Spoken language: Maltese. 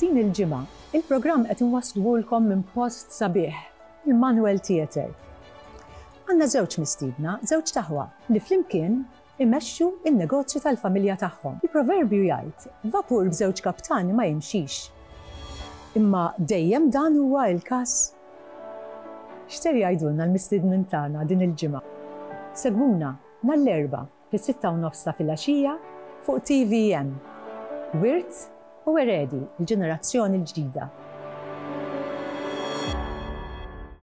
Din il-ġimgħa, il-programm qed inwassluhulkom minn post sabiħ, il-Manuel Theatre. Għandna żewġ mistiedna, żewġt aħwa, li flimkien imexxu n-negozju tal-familja tagħhom. Il-proverbju jgħid, vapur b'żewġ kaptani ma jimxix. Imma dejjem dan huwa l-każ? X'ser jgħidulna l-mistiednin tagħna din il-ġimgħa? Segwuna nhar l-Erbgħa. Fis-sitta u nofs ta' filgħaxija fuq tvm. Wirt u Eredi, il-ġenerazzjoni l-ġdida.